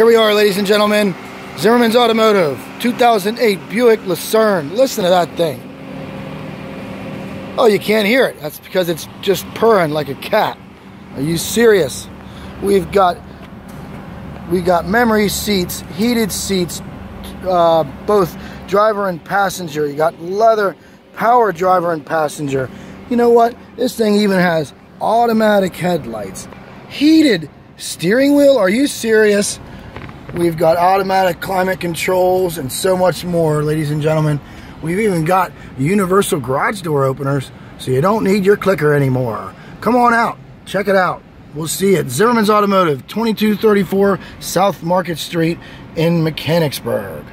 Here we are, ladies and gentlemen. Zimmerman's Automotive, 2008 Buick Lucerne. Listen to that thing. Oh, you can't hear it. That's because it's just purring like a cat. Are you serious? We've got we got memory seats, heated seats, uh, both driver and passenger. You got leather, power driver and passenger. You know what? This thing even has automatic headlights, heated steering wheel. Are you serious? We've got automatic climate controls and so much more, ladies and gentlemen. We've even got universal garage door openers, so you don't need your clicker anymore. Come on out, check it out. We'll see you at Zimmerman's Automotive, 2234 South Market Street in Mechanicsburg.